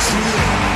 Cheer.